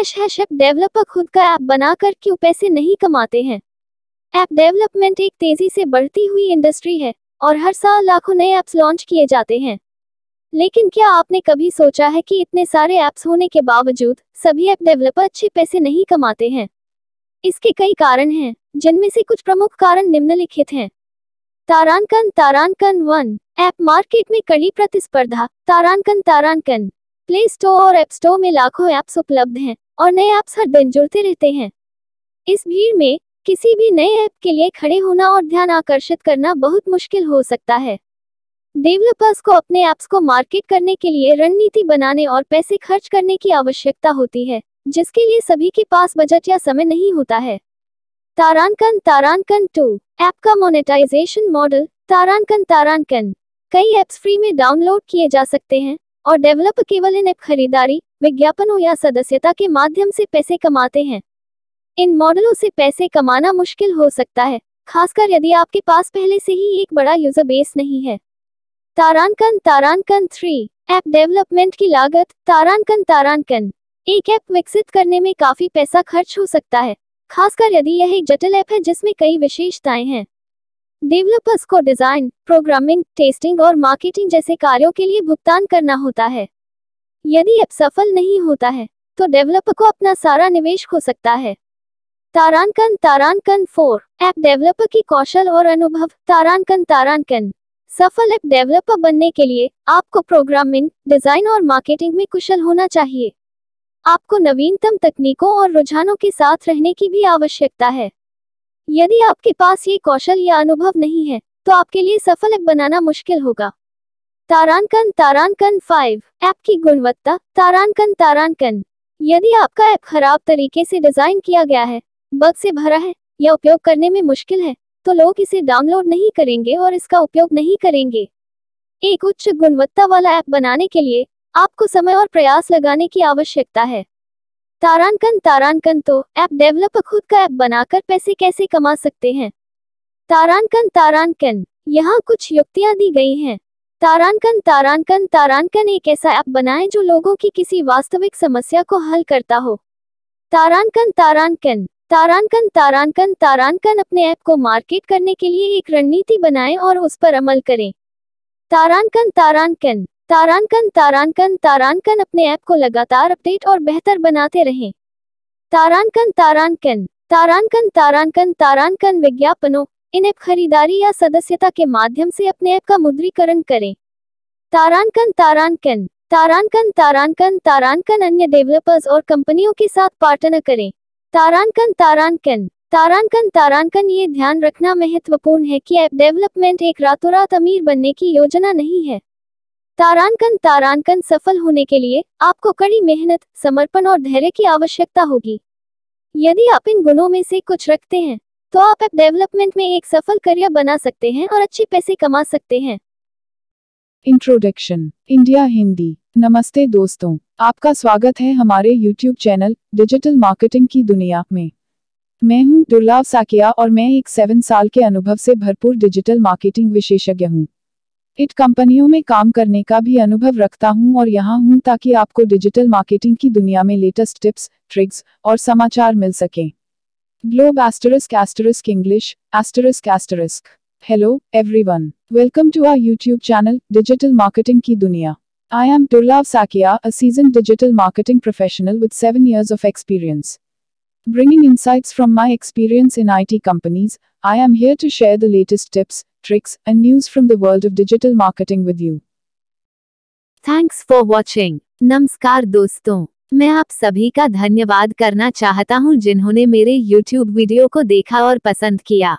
Hash hash app developer खुद का app बनाकर क्यों पैसे नहीं कमाते हैं? ऐप डेवलपमेंट एक तेज़ी से बढ़ती हुई इंडस्ट्री है और हर साल लाखों नए ऐप्स लॉन्च किए जाते हैं। लेकिन क्या आपने कभी सोचा है कि इतने सारे ऐप्स होने के बावजूद सभी ऐप डेवलपर अच्छे पैसे नहीं कमाते हैं? इसके कई कारण हैं, जिनमें से कुछ प्रमुख कारण निम्नलिखित हैं। तारांकन तारांकन वन ऐप मार्केट में कड़ी प्रतिस्पर्धा। तारांकन तारांकन। प्ले स्टोर और ऐप स्टोर में लाखों ऐप्स उपलब्ध हैं और नए ऐप्स हर दिन जुड़ते रहते हैं। इस भीड़ में किसी भी नए ऐप के लिए खड़े होना और ध्यान आकर्षित करना बहुत मुश्किल हो सकता है। डेवलपर्स को अपने ऐप्स को मार्केट करने के लिए रणनीति बनाने और पैसे खर्च करने की आवश्यकता होती है, जिसके लिए सभी के पास बजट या समय नहीं होता है। तारांकन तारांकन टू ऐप का मोनेटाइजेशन मॉडल तारांकन तारांकन कई ऐप्स फ्री में डाउनलोड किए जा सकते हैं। और डेवलपर केवल इन खरीदारी, विज्ञापनों या सदस्यता के माध्यम से पैसे कमाते हैं। इन मॉडलों से पैसे कमाना मुश्किल हो सकता है, खासकर यदि आपके पास पहले से ही एक बड़ा यूज़र बेस नहीं है। तारांकन तारांकन थ्री ऐप डेवलपमेंट की लागत, तारांकन तारांकन। एक ऐप विकसित करने में काफ़ी पैसा खर्च हो सकता है, खासकर यदि यह एक जटिल ऐप है जिसमें कई विशेषताएँ हैं। डेवलपर्स को डिज़ाइन प्रोग्रामिंग टेस्टिंग और मार्केटिंग जैसे कार्यों के लिए भुगतान करना होता है। यदि ऐप सफल नहीं होता है तो डेवलपर को अपना सारा निवेश खो सकता है। तारांकन तारांकन फोर ऐप डेवलपर की कौशल और अनुभव। तारांकन तारांकन। सफल ऐप डेवलपर बनने के लिए आपको प्रोग्रामिंग डिज़ाइन और मार्केटिंग में कुशल होना चाहिए। आपको नवीनतम तकनीकों और रुझानों के साथ रहने की भी आवश्यकता है। यदि आपके पास ये कौशल या अनुभव नहीं है तो आपके लिए सफल ऐप बनाना मुश्किल होगा। तारांकन तारांकन फाइव, ऐप की गुणवत्ता, तारांकन तारांकन। यदि आपका ऐप खराब तरीके से डिज़ाइन किया गया है, बग से भरा है, या उपयोग करने में मुश्किल है तो लोग इसे डाउनलोड नहीं करेंगे और इसका उपयोग नहीं करेंगे। एक उच्च गुणवत्ता वाला ऐप बनाने के लिए आपको समय और प्रयास लगाने की आवश्यकता है। तारांकन तारांकन तो ऐप डेवलपर खुद का ऐप बनाकर पैसे कैसे कमा सकते हैं? तारांकन तारांकन, यहाँ कुछ युक्तियाँ दी गई हैं। तारांकन तारांकन तारांकन एक ऐसा ऐप बनाए जो लोगों की किसी वास्तविक समस्या को हल करता हो। तारांकन तारांकन तारांकन तारांकन तारांकन अपने ऐप को मार्केट करने के लिए एक रणनीति बनाएँ और उस पर अमल करें। तारांकन तारांकन तारांकन तारांकन तारांकन अपने ऐप को लगातार अपडेट और बेहतर बनाते रहें। तारांकन तारांकन तारांकन तारांकन तारांकन विज्ञापनों इन ऐप खरीदारी या सदस्यता के माध्यम से अपने ऐप का मुद्रीकरण करें। तारांकन तारांकन तारांकन तारांकन तारांकन अन्य डेवलपर्स और कंपनियों के साथ पार्टनर करें। तारांकन तारांकन तारांकन तारांकन ये ध्यान रखना महत्वपूर्ण है कि ऐप डेवलपमेंट एक रातों रात अमीर बनने की योजना नहीं है। तारांकन तारांकन सफल होने के लिए आपको कड़ी मेहनत, समर्पण और धैर्य की आवश्यकता होगी। यदि आप इन गुणों में से कुछ रखते हैं तो आप ऐप डेवलपमेंट में एक सफल करियर बना सकते हैं और अच्छे पैसे कमा सकते हैं। इंट्रोडक्शन इंडिया हिंदी नमस्ते दोस्तों, आपका स्वागत है हमारे YouTube चैनल डिजिटल मार्केटिंग की दुनिया में। मैं हूँ दुर्लाभ साकिया और मैं एक सेवन साल के अनुभव से भरपूर डिजिटल मार्केटिंग विशेषज्ञ हूँ। इट कंपनियों में काम करने का भी अनुभव रखता हूँ और यहाँ हूँ ताकि आपको डिजिटल मार्केटिंग की दुनिया में लेटेस्ट टिप्स ट्रिक्स और समाचार मिल सकें। Globe asterisk asterisk English asterisk asterisk hello everyone. Welcome to our YouTube channel digital marketing की दुनिया। I am Turlav Sakia, a seasoned digital marketing professional with seven years of. Bringing insights from my experience in IT companies, I am here to share the latest tips, tricks, and news from the world of digital marketing with you. Thanks for watching नमस्कार दोस्तों मैं आप सभी का धन्यवाद करना चाहता हूँ जिन्होंने मेरे YouTube वीडियो को देखा और पसंद किया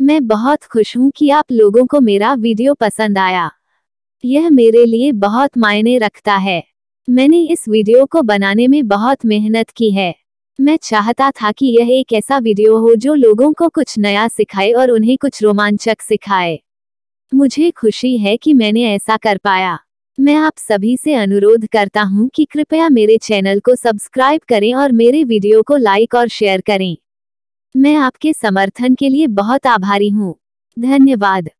मैं बहुत खुश हूँ कि आप लोगों को मेरा वीडियो पसंद आया यह मेरे लिए बहुत मायने रखता है मैंने इस वीडियो को बनाने में बहुत मेहनत की है मैं चाहता था कि यह एक ऐसा वीडियो हो जो लोगों को कुछ नया सिखाए और उन्हें कुछ रोमांचक सिखाए। मुझे खुशी है कि मैंने ऐसा कर पाया। मैं आप सभी से अनुरोध करता हूँ कि कृपया मेरे चैनल को सब्सक्राइब करें और मेरे वीडियो को लाइक और शेयर करें। मैं आपके समर्थन के लिए बहुत आभारी हूँ। धन्यवाद।